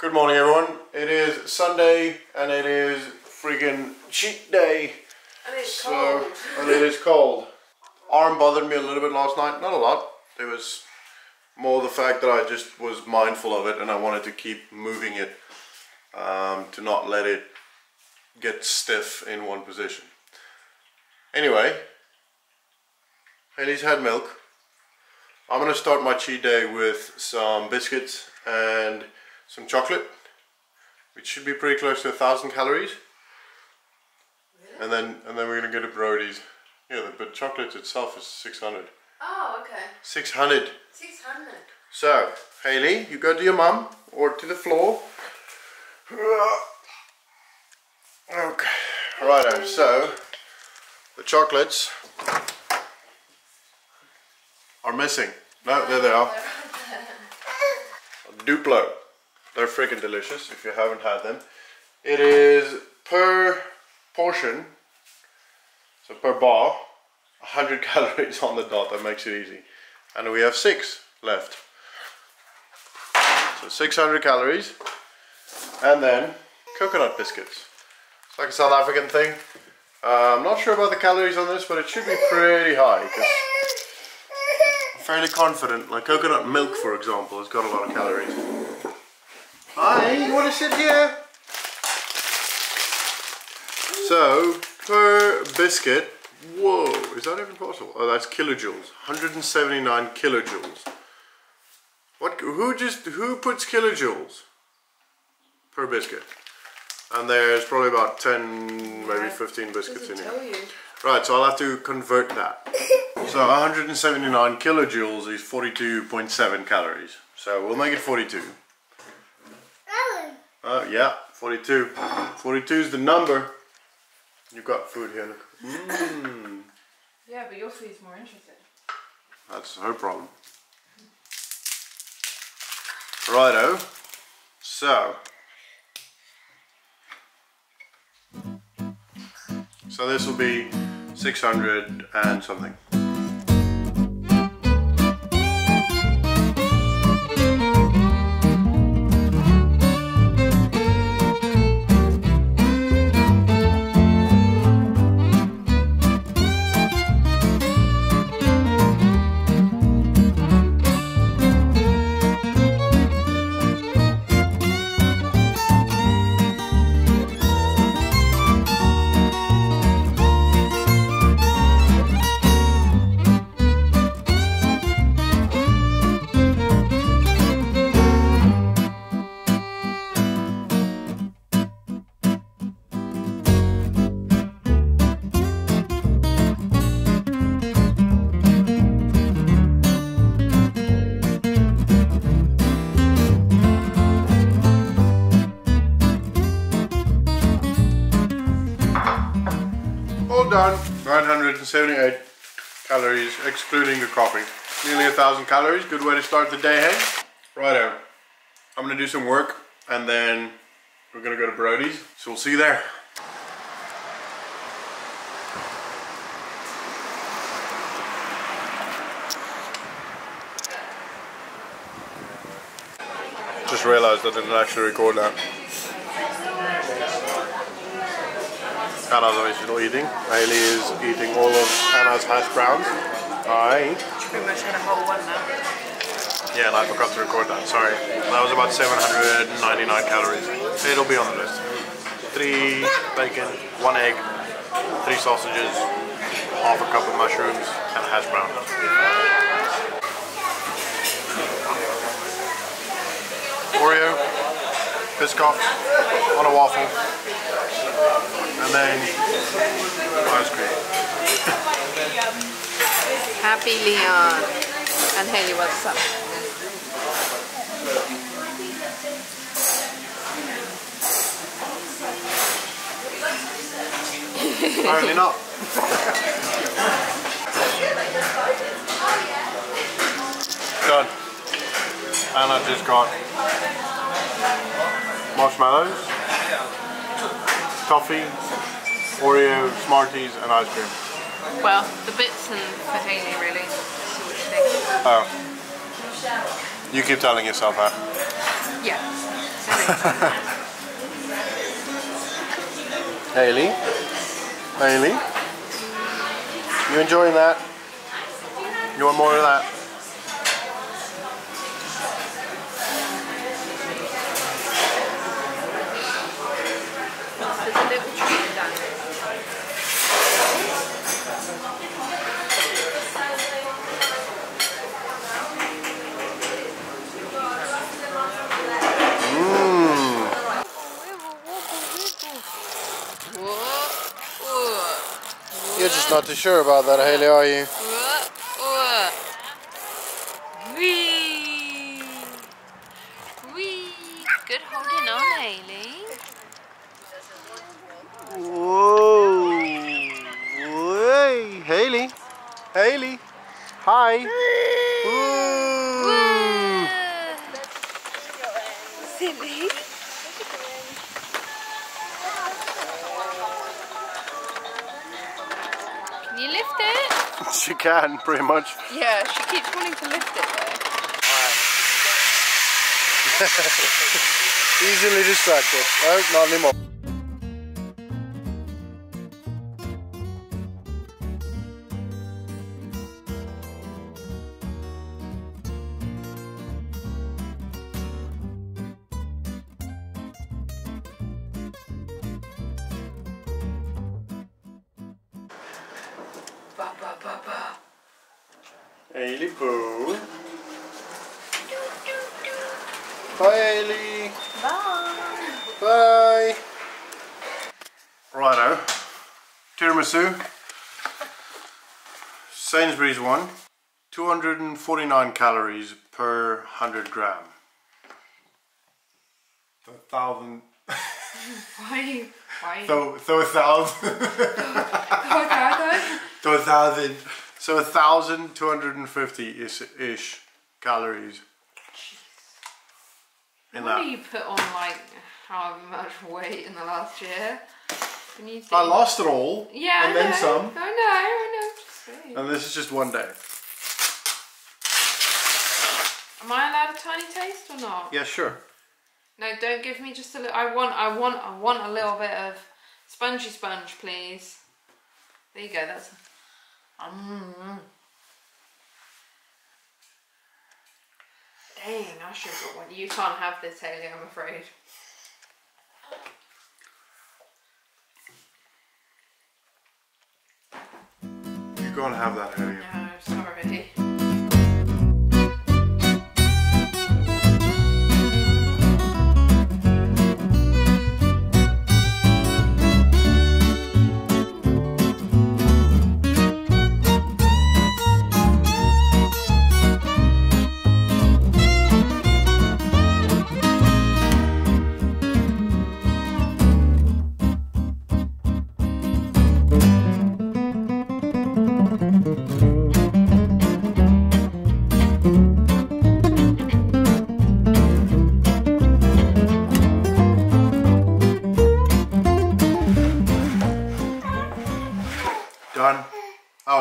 Good morning, everyone. It is Sunday and it is freaking cheat day. And it's So, cold. and it is cold. Arm bothered me a little bit last night. Not a lot. It was more the fact that I just was mindful of it and I wanted to keep moving it um, to not let it get stiff in one position. Anyway, Haley's had milk. I'm gonna start my cheat day with some biscuits and some chocolate, which should be pretty close to a thousand calories. And then and then we're gonna go to Brody's. Yeah, but chocolate itself is 600. Oh, okay. 600. 600. So, Haley, you go to your mum or to the floor. Okay, righto. So, the chocolates are missing. No, there they are. Duplo. They're freaking delicious if you haven't had them. It is per portion, so per bar, 100 calories on the dot. That makes it easy. And we have six left. So 600 calories. And then coconut biscuits. It's like a South African thing. Uh, I'm not sure about the calories on this, but it should be pretty high. I'm fairly confident. Like coconut milk, for example, has got a lot of calories. Hi, you want to sit here? So, per biscuit, whoa, is that even possible? Oh, that's kilojoules. 179 kilojoules. What? Who just who puts kilojoules per biscuit? And there's probably about 10, maybe 15 biscuits in here. you? Right, so I'll have to convert that. So 179 kilojoules is 42.7 calories. So we'll make it 42. Uh, yeah, 42. 42 is the number. You've got food here. Look. Mmm, Yeah, but your food's more interesting. that's her problem. Righto. So. So this will be 600 and something. Done. 978 calories, excluding the coffee. Nearly a thousand calories. Good way to start the day, hey? Righto. I'm gonna do some work and then we're gonna go to Brody's. So we'll see you there. Just realized I didn't actually record that. Anna's obviously still eating. Haley is eating all of Anna's hash browns. Aye. Pretty much had a whole one now. Yeah, and I forgot to record that. Sorry. That was about 799 calories. It'll be on the list. Three bacon, one egg, three sausages, half a cup of mushrooms, and a hash brown. Oreo, Biscoff on a waffle, and ice cream. Happy Leon. And Haley, what's up? Apparently not. Done. And I've just got marshmallows, toffee, Oreo, Smarties, and ice cream. Well, the bits and for Haley, really. See what you think. Oh. You keep telling yourself that. Yeah. Haley? Haley? You enjoying that? You want more of that? There's a little treat down there. You're just not too sure about that, Haley, are you? Wee. Wee. Good holding on, Haley. Whoa! Hey, Haley! Haley! Hi! Woo! Silly. Can, pretty much. Yeah, she keeps wanting to lift it though. Easily distracted. No, not anymore. Haley Boo. Bye, Haley. Bye. Bye. Righto. Tiramisu. Sainsbury's one. 249 calories per 100 gram. A thousand. Why? Why? So, so a thousand. so a thousand. So a thousand two hundred and fifty ish, ish calories. In What do that. you put on like however much weight in the last year? Can you I lost it all. Yeah, And I then know. some. I know, I know. And this is just one day. Am I allowed a tiny taste or not? Yeah, sure. No, don't give me just a little. I want, I want, I want a little bit of spongy sponge, please. There you go. That's. Mm. Dang, I should have got one. You can't have this, Haley. I'm afraid. You can't have that, Haley. No, sorry.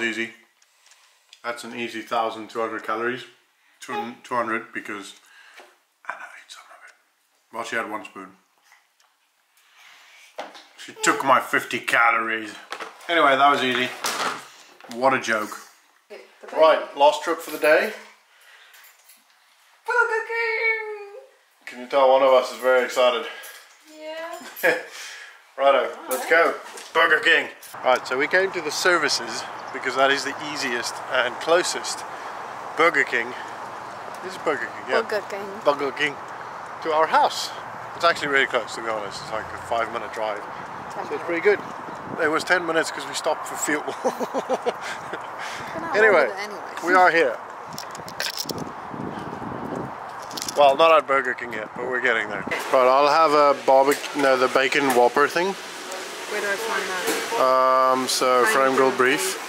Was easy. That's an easy 1,200 calories. 200 200 because Anna ate some of it. Well, she had one spoon. She took my 50 calories. Anyway, that was easy. What a joke. Right, last trip for the day. Burger King! Can you tell one of us is very excited? Yeah. Righto, let's go. Burger King. Right, so we came to the services because that is the easiest and closest Burger King. This is Burger King, yeah. Burger King. Burger King to our house. It's actually really close to be honest. It's like a five minute drive. So it's pretty good. It was 10 minutes because we stopped for fuel. anyway, we are here. Well, not at Burger King yet, but we're getting there. Right, I'll have a barbecue, no, the bacon whopper thing. Where do I find that? Um, so Frame frame grilled grilled beef.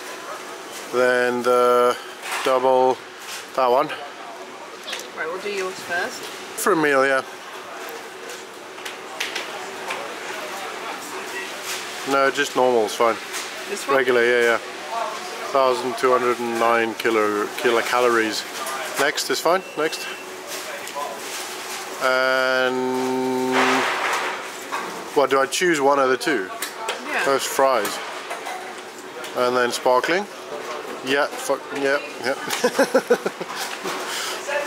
Then the double, that one. Right, we'll do yours first. For Amelia. No, just normal is fine. This one? Regular, yeah, yeah. 1,209 kilo, kilocalories. Next is fine, next. And what do I choose one of the two? Yeah. First fries. And then sparkling. Yeah, fuck, yeah, yeah.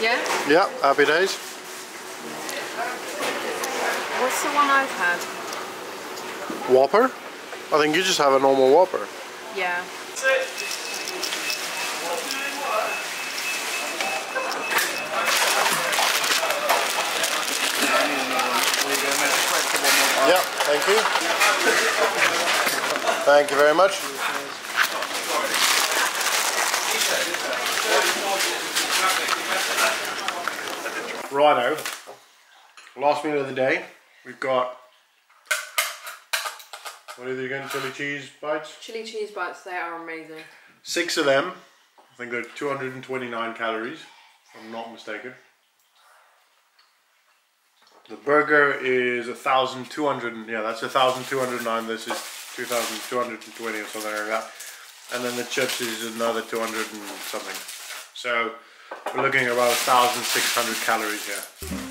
Yeah? yeah, happy days. What's the one I've had? Whopper? I think you just have a normal Whopper. Yeah. Yeah, thank you. Thank you very much. Righto. Last meal of the day. We've got what are they again? Chili cheese bites? Chili cheese bites, they are amazing. Six of them. I think they're 229 calories, if I'm not mistaken. The burger is 1,200, yeah, that's 1,209. This is 2,220 or something like that. And then the chips is another 200 and something. So we're looking at about 1,600 calories here.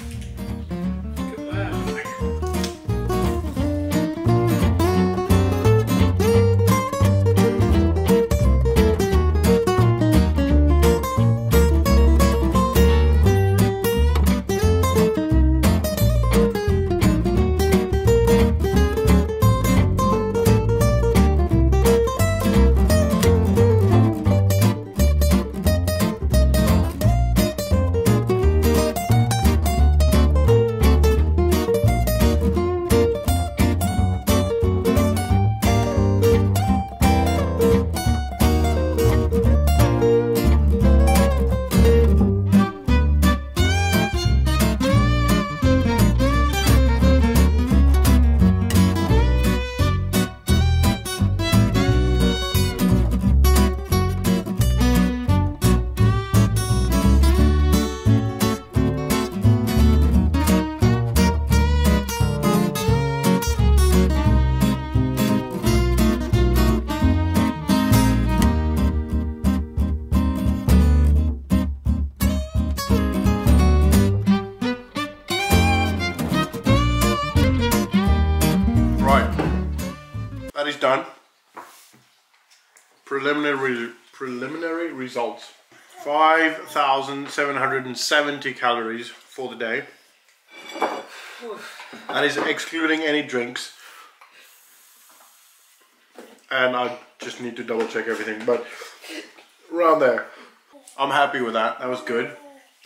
Preliminary preliminary results: five thousand seven hundred and seventy calories for the day. That is excluding any drinks. And I just need to double check everything, but around there. I'm happy with that. That was good.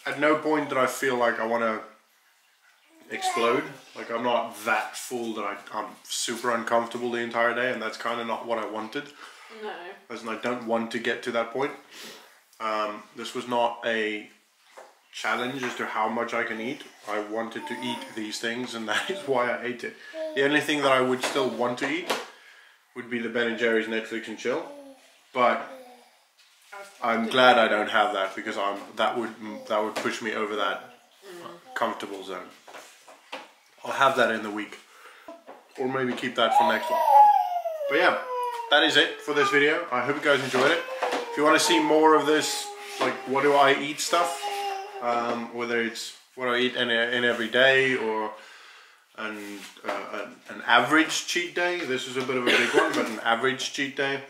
At no point did I feel like I want to explode. Like I'm not that full that I, I'm super uncomfortable the entire day, and that's kind of not what I wanted. No. As in, I don't want to get to that point. Um, this was not a challenge as to how much I can eat. I wanted to eat these things, and that is why I ate it. The only thing that I would still want to eat would be the Ben and Jerry's Netflix and chill, but I'm glad I don't have that because I'm that would that would push me over that comfortable zone. I'll have that in the week, or maybe keep that for next one. But yeah, that is it for this video. I hope you guys enjoyed it. If you want to see more of this, like what do I eat stuff, um, whether it's what I eat in, in every day or an, uh, an, an average cheat day. This is a bit of a big one, but an average cheat day,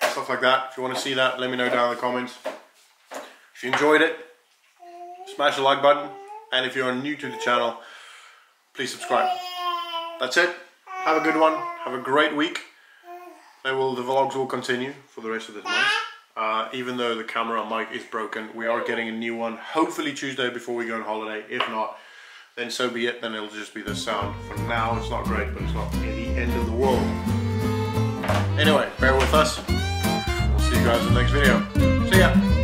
stuff like that. If you want to see that, let me know down in the comments. If you enjoyed it, smash the like button, and if you're new to the channel, please subscribe. That's it. Have a good one. Have a great week. They will, the vlogs will continue for the rest of this month. Uh, even though the camera mic is broken, we are getting a new one. Hopefully Tuesday before we go on holiday. If not, then so be it. Then it'll just be the sound. For now, it's not great, but it's not the end of the world. Anyway, bear with us. We'll see you guys in the next video.